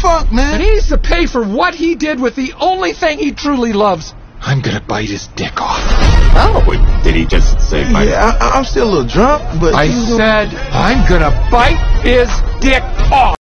fuck, man? And he needs to pay for what he did with the only thing he truly loves. I'm gonna bite his dick off. Oh. Wait, did he just say bite? Yeah, I'm still a little drunk, but I you- said I'm gonna bite his dick off.